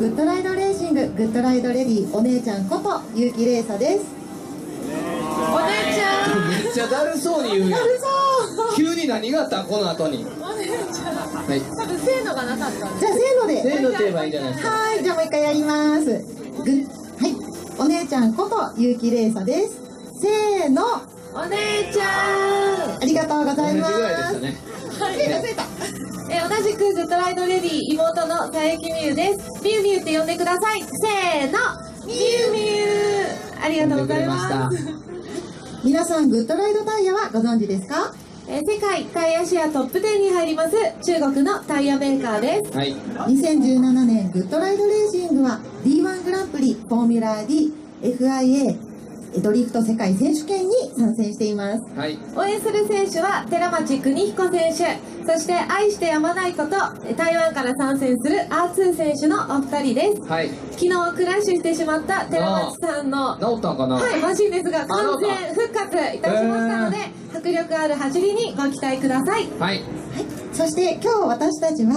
グッドライドレディお姉ちゃんこと結城玲沙です。お姉ちゃん。めっちゃだるそうに言うやん。嘘急に何があったん？この後に。お姉ちゃん。はい。多分せーのがなかったじゃあせーので。せーのって言えばいいんじゃないですか。はいじゃあもう一回やります。ぐはい。お姉ちゃんこと結城玲沙です。せーの。お姉ちゃん。ありがとうございます。同じぐらいでしたね。はい。ついたついた。え同じくグッドライドレディ妹の佐伯みゆです。ミュウミュウって呼んでください。せーの。ミュウミュウ。ありがとうございます皆さんグッドライドタイヤはご存知ですか？えー世界タイヤシェアトップ10に入ります。中国のタイヤメーカーです。はい。2017年グッドライドレーシングは D1 グランプリフォーミュラー D FIA ドリフト世界選手権に参戦しています。はい。応援する選手は寺町邦彦選手。そして愛してやまないことえー台湾から参戦する R2 選手のお二人です。はい。昨日クラッシュしてしまった寺町さんの治ったんかな？はい、マシンですが完全復活いたしましたので、迫力ある走りにご期待ください。はい。そして今日私たちは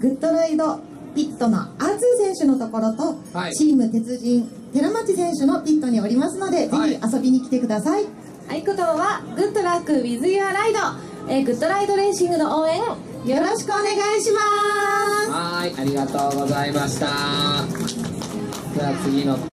グッドライドピットの R2 選手のところと、はい。チーム鉄人寺町選手のピットにおりますので、はい。ぜひ遊びに来てください合言葉は、グッドラック with your ride。えーグッドライドレーシングの応援、よろしくお願いします。はいありがとうございましたじゃあ次の